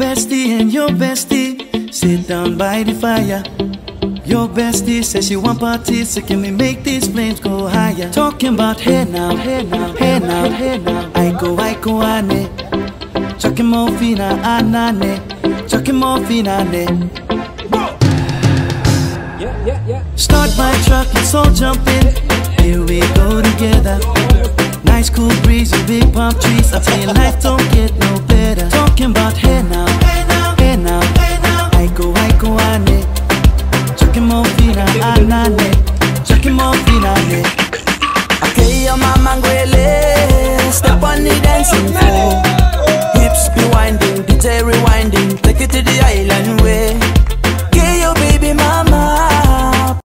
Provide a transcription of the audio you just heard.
bestie and your bestie sit down by the fire. Your bestie says she want parties, so can we make these flames go higher? Talking about hey now, hey now, hey now, hey now. I go, I go, ane. Chucking more fina, anane. Chucking more fina, ah, ne. Yeah, yeah, yeah. Start my truck, let's all jump in. Here we go together. Nice cool breeze and big palm trees. I tell you, life don't get no better. anane chakimofinane akeyo mama ngwele step on the dancing floor. Hips be winding dj rewinding. Take it to the